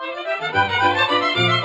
Música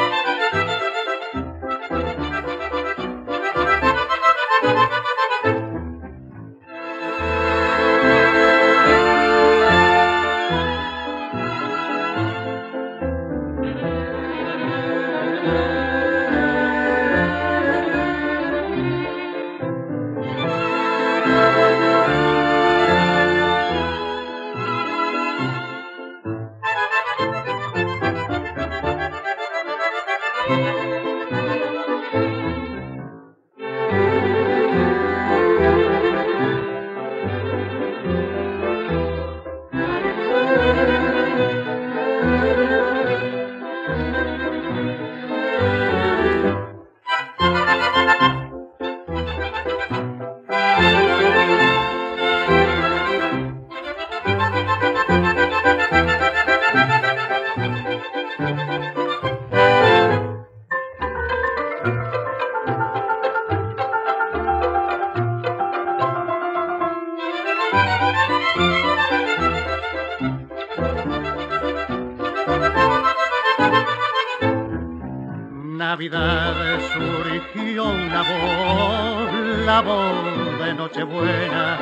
Navidad surgió una voz, la voz de Nochebuena,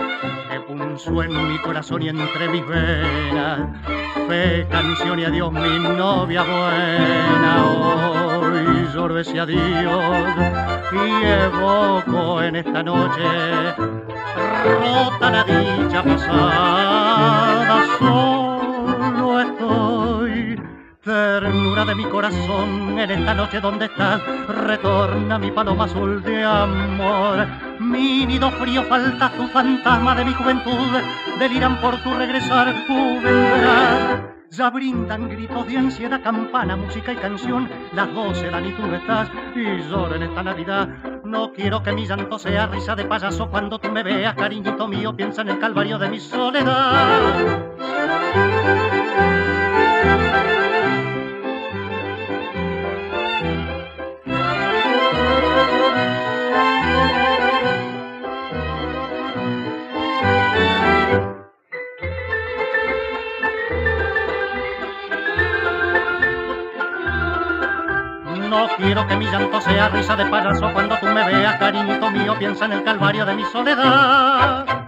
que punzó en mi corazón y entre mis venas. Fe, canción y adiós mi novia buena, hoy lloro ese adiós y evoco en esta noche rota la dicha pasada, ternura de mi corazón en esta noche donde estás retorna mi paloma azul de amor mi nido frío falta tu fantasma de mi juventud deliran por tu regresar tú ya brindan gritos de ansiedad, campana, música y canción. Las doce dan y tú no estás y lloro en esta Navidad. No quiero que mi llanto sea risa de payaso cuando tú me veas, cariñito mío. Piensa en el calvario de mi soledad. No quiero que mi llanto sea risa de payaso cuando tú me veas, cariñito mío, piensa en el calvario de mi soledad.